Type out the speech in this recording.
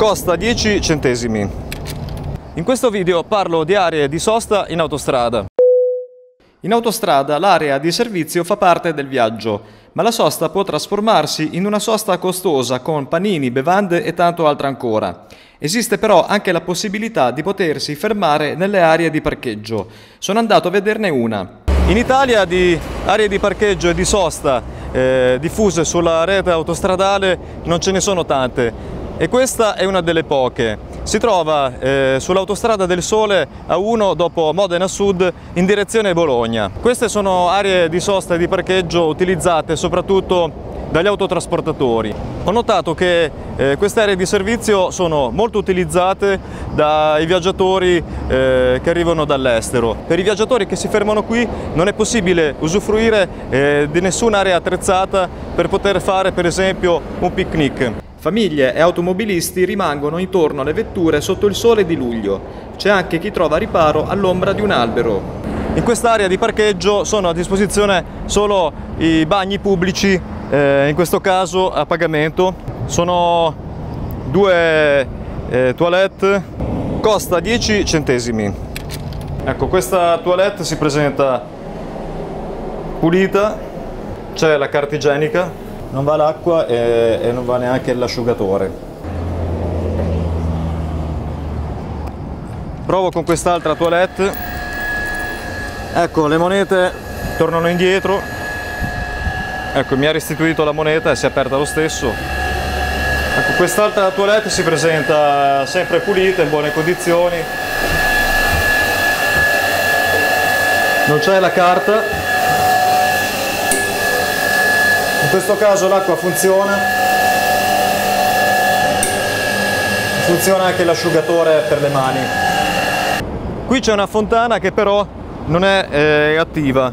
costa 10 centesimi. In questo video parlo di aree di sosta in autostrada. In autostrada l'area di servizio fa parte del viaggio, ma la sosta può trasformarsi in una sosta costosa con panini, bevande e tanto altro ancora. Esiste però anche la possibilità di potersi fermare nelle aree di parcheggio. Sono andato a vederne una. In Italia di aree di parcheggio e di sosta eh, diffuse sulla rete autostradale non ce ne sono tante e questa è una delle poche. Si trova eh, sull'autostrada del Sole A1 dopo Modena Sud in direzione Bologna. Queste sono aree di sosta e di parcheggio utilizzate soprattutto dagli autotrasportatori. Ho notato che eh, queste aree di servizio sono molto utilizzate dai viaggiatori eh, che arrivano dall'estero. Per i viaggiatori che si fermano qui non è possibile usufruire eh, di nessuna area attrezzata per poter fare per esempio un picnic. Famiglie e automobilisti rimangono intorno alle vetture sotto il sole di luglio. C'è anche chi trova riparo all'ombra di un albero. In quest'area di parcheggio sono a disposizione solo i bagni pubblici eh, in questo caso a pagamento sono due eh, toilette costa 10 centesimi ecco questa toilette si presenta pulita c'è la carta igienica non va l'acqua e, e non va neanche l'asciugatore. Provo con quest'altra toilette. Ecco le monete tornano indietro. Ecco mi ha restituito la moneta e si è aperta lo stesso. Ecco quest'altra toilette si presenta sempre pulita in buone condizioni. Non c'è la carta in questo caso l'acqua funziona. Funziona anche l'asciugatore per le mani. Qui c'è una fontana che però non è eh, attiva